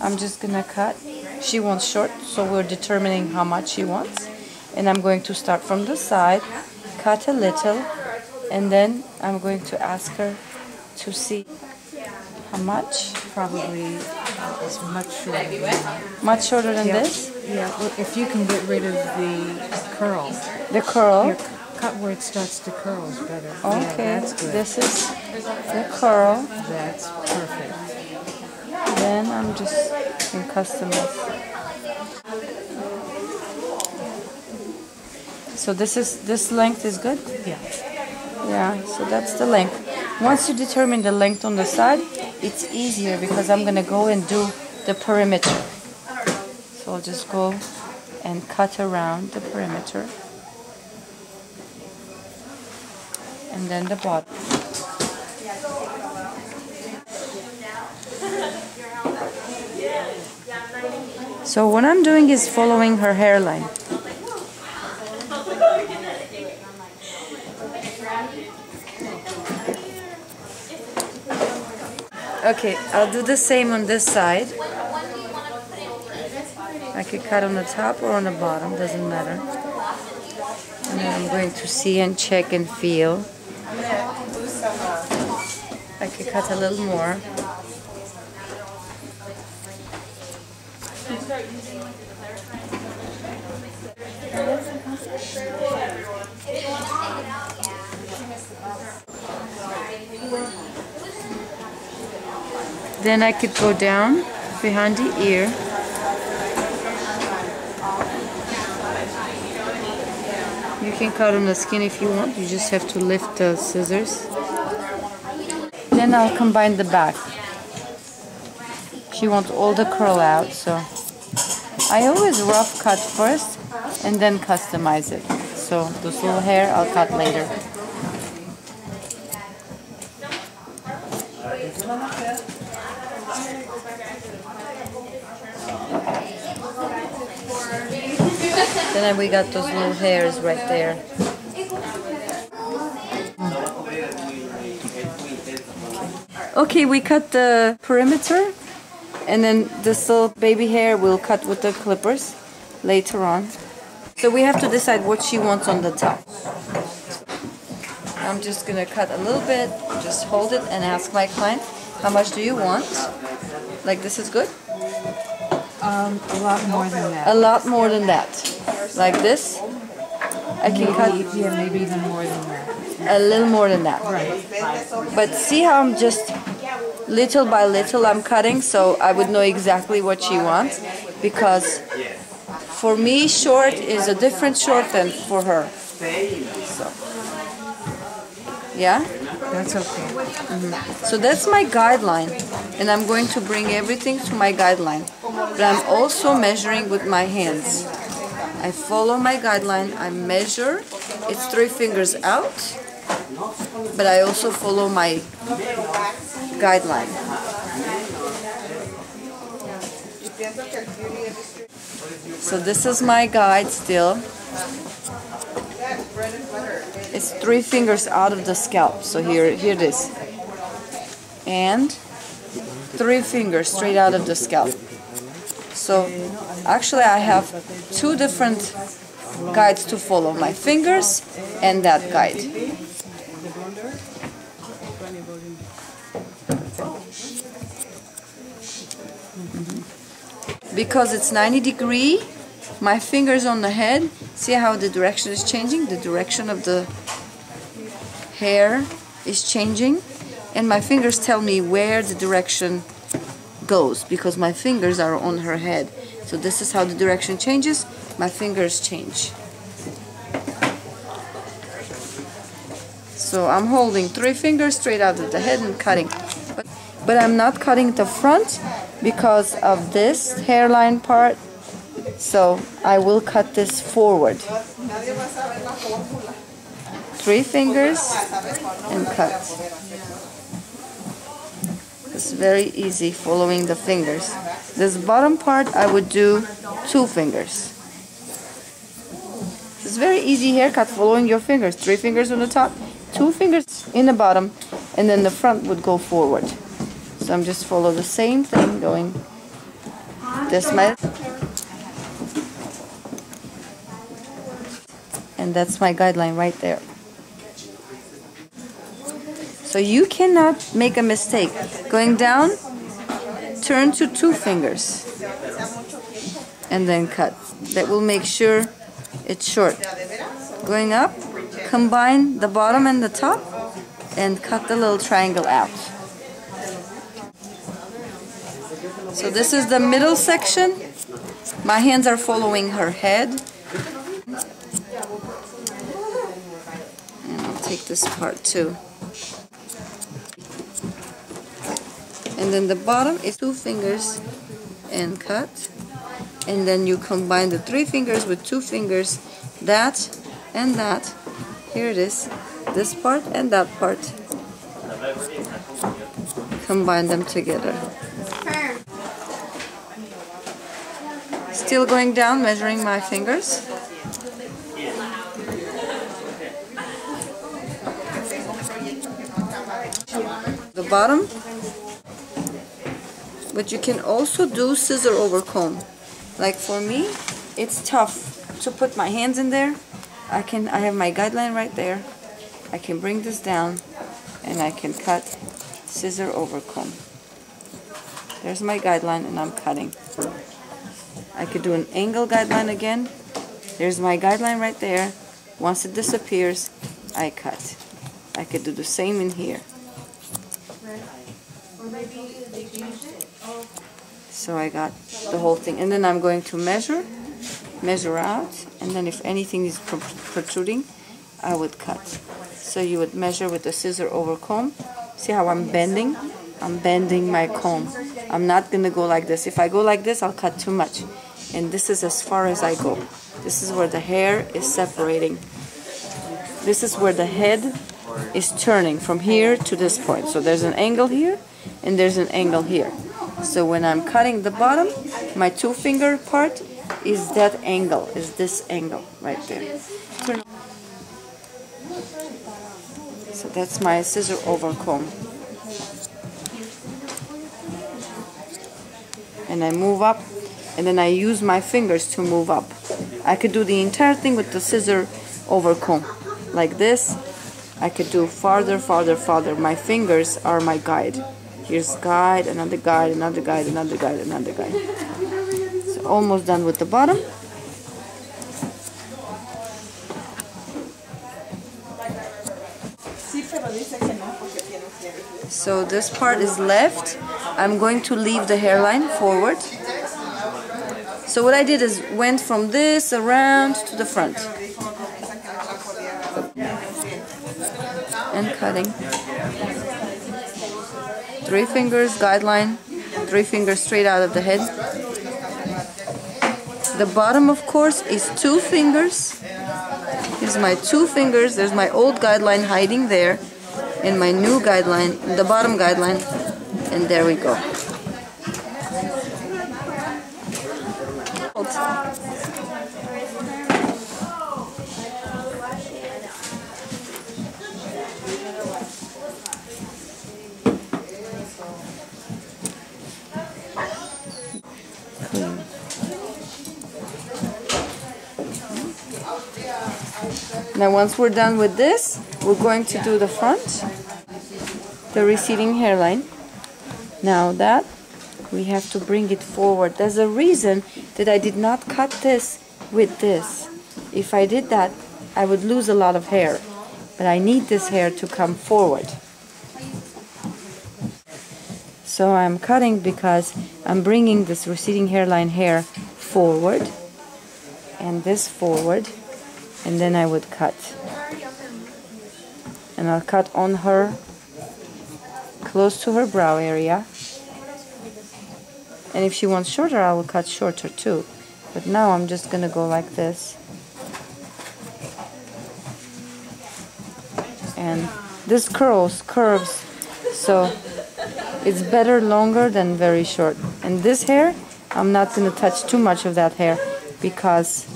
I'm just gonna cut. She wants short, so we're determining how much she wants. And I'm going to start from the side, cut a little, and then I'm going to ask her to see how much. Probably uh, is much shorter. than. Much shorter than Yeah. this. Yeah, well, if you can get rid of the curl, The curl. your cut where it starts to curl is better. Yeah, Okay, that's good. this is the curl. That's perfect. Then I'm just in customize. So this is this length is good. Yeah. Yeah, so that's the length. Once you determine the length on the side, it's easier because I'm gonna go and do the perimeter. So I'll just go and cut around the perimeter. And then the bottom. So what I'm doing is following her hairline. Okay, I'll do the same on this side. I could cut on the top or on the bottom, doesn't matter. And then I'm going to see and check and feel. I could cut a little more. Then I could go down behind the ear. You can cut on the skin if you want, you just have to lift the scissors. Then I'll combine the back. She wants all the curl out, so I always rough cut first and then customize it. So this little hair I'll cut later. And then we got those little hairs right there. Okay, we cut the perimeter and then this little baby hair we'll cut with the clippers later on. So we have to decide what she wants on the top. I'm just gonna cut a little bit, just hold it and ask my client, how much do you want? Like this is good? Um, a lot more than that. A lot more than that. Like this. I can cut Maybe, yeah, maybe even more than that. a little more than that. Right. But see how I'm just little by little I'm cutting so I would know exactly what she wants because for me short is a different short than for her. So yeah? That's okay. Mm-hmm. So that's my guideline and I'm going to bring everything to my guideline. But I'm also measuring with my hands. I follow my guideline, I measure, it's three fingers out, but I also follow my guideline. So this is my guide still. It's three fingers out of the scalp. So here, here it is. And three fingers straight out of the scalp. So actually I have two different guides to follow. My fingers and that guide. Because it's 90 degree, my fingers on the head, see how the direction is changing? The direction of the hair is changing and my fingers tell me where the direction goes because my fingers are on her head. So this is how the direction changes. My fingers change. So I'm holding three fingers straight out of the head and cutting. But, but I'm not cutting the front because of this hairline part. So I will cut this forward. Three fingers and cut. It's very easy following the fingers. This bottom part I would do two fingers. It's very easy haircut following your fingers. Three fingers on the top, two fingers in the bottom, and then the front would go forward. So I'm just follow the same thing going That's my and that's my guideline right there. So you cannot make a mistake. Going down, turn to two fingers and then cut. That will make sure it's short. Going up, combine the bottom and the top and cut the little triangle out. So this is the middle section. My hands are following her head. And I'll take this part too. And then the bottom is two fingers and cut. And then you combine the three fingers with two fingers, that and that. Here it is, this part and that part. Combine them together. Still going down, measuring my fingers. The bottom. But you can also do scissor over comb. Like for me, it's tough to put my hands in there. I can I have my guideline right there. I can bring this down and I can cut scissor over comb. There's my guideline and I'm cutting. I could do an angle guideline again. There's my guideline right there. Once it disappears, I cut. I could do the same in here. So I got the whole thing. And then I'm going to measure, measure out, and then if anything is protruding, I would cut. So you would measure with the scissor over comb. See how I'm bending? I'm bending my comb. I'm not going to go like this. If I go like this, I'll cut too much. And this is as far as I go. This is where the hair is separating. This is where the head is turning from here to this point. So there's an angle here and there's an angle here. So when I'm cutting the bottom, my two finger part is that angle, is this angle right there. So that's my scissor over comb. And I move up and then I use my fingers to move up. I could do the entire thing with the scissor over comb. Like this, I could do farther, farther, farther. My fingers are my guide. Here's guide, another guide, another guide, another guide, another guide. So almost done with the bottom. So this part is left. I'm going to leave the hairline forward. So what I did is went from this around to the front. And cutting. Three fingers guideline, three fingers straight out of the head. The bottom, of course, is two fingers. Here's my two fingers. There's my old guideline hiding there, and my new guideline, the bottom guideline, and there we go. Now once we're done with this, we're going to do the front, the receding hairline. Now that, we have to bring it forward. There's a reason that I did not cut this with this. If I did that, I would lose a lot of hair. But I need this hair to come forward. So I'm cutting because I'm bringing this receding hairline hair forward and this forward and then I would cut. And I'll cut on her close to her brow area. And if she wants shorter I will cut shorter too. But now I'm just gonna go like this. And this curls curves. So it's better longer than very short. And this hair I'm not gonna touch too much of that hair because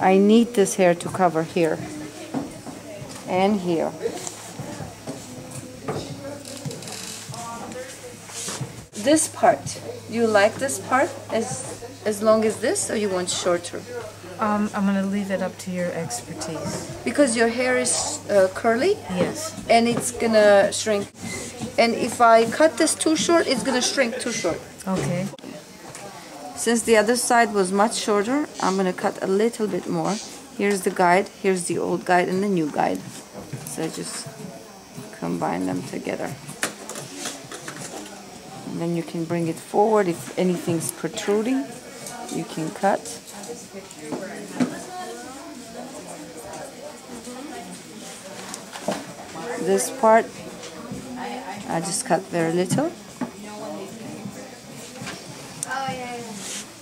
I need this hair to cover here and here. This part You like this part as as long as this, or you want shorter? Um, I'm gonna leave it up to your expertise. Because your hair is uh, curly Yes. and it's gonna shrink. And if I cut this too short, it's gonna shrink too short. Okay. Since the other side was much shorter, I'm gonna cut a little bit more. Here's the guide, here's the old guide and the new guide. So I just combine them together. And then you can bring it forward if anything's protruding, you can cut. This part, I just cut very little.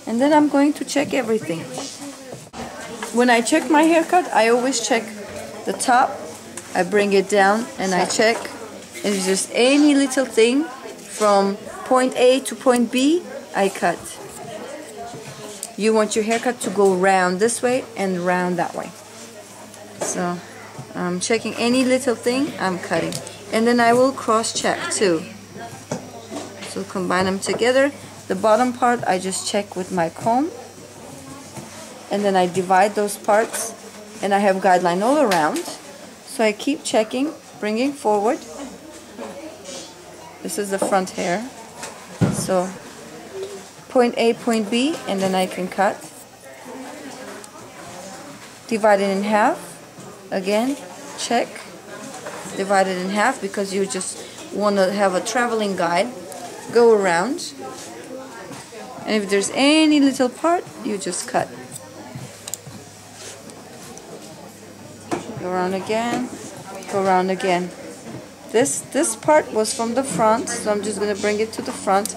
And then I'm going to check everything. When I check my haircut, I always check the top. I bring it down and I check if there's any little thing from point A to point B, I cut. You want your haircut to go round this way and round that way. So I'm checking any little thing, I'm cutting. And then I will cross check too. So combine them together. The bottom part I just check with my comb. And then I divide those parts and I have guideline all around. So I keep checking, bringing forward. This is the front hair. So point A, point B, and then I can cut. Divide it in half. Again, check. Divide it in half because you just want to have a traveling guide. Go around. And if there's any little part, you just cut. Go around again. Go around again. This this part was from the front, so I'm just gonna bring it to the front.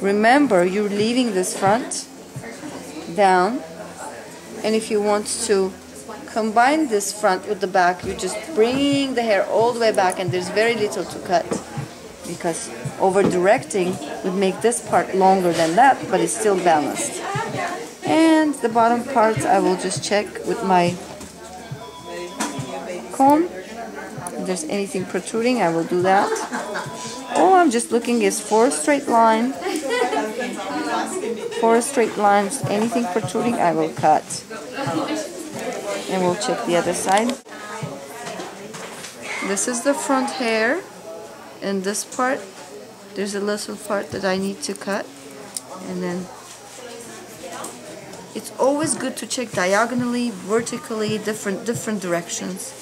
Remember, you're leaving this front down, and if you want to combine this front with the back, you're just bring the hair all the way back, and there's very little to cut because over directing would make this part longer than that, but it's still balanced. And the bottom part, I will just check with my comb. If there's anything protruding, I will do that. All I'm just looking is four straight line. Four straight lines. Anything protruding, I will cut. And we'll check the other side. This is the front hair. And this part, there's a little part that I need to cut. And then it's always good to check diagonally, vertically, different different directions.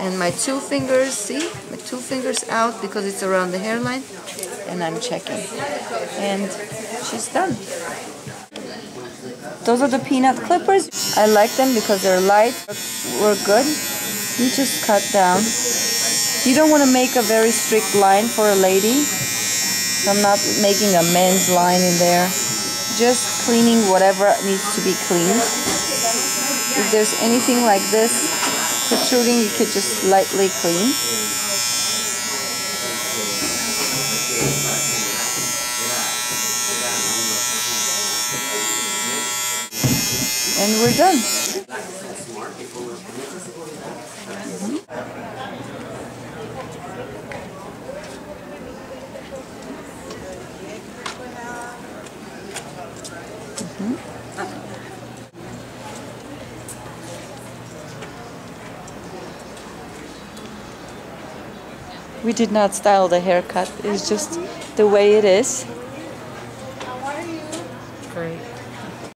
And my two fingers, see, my two fingers out because it's around the hairline, and I'm checking. And she's done. Those are the peanut clippers. I like them because they're light, work good. You just cut down. You don't want to make a very strict line for a lady. I'm not making a men's line in there. Just cleaning whatever needs to be cleaned. If there's anything like this protruding, you could just lightly clean. And we're done. We did not style the haircut. It's just the way it is.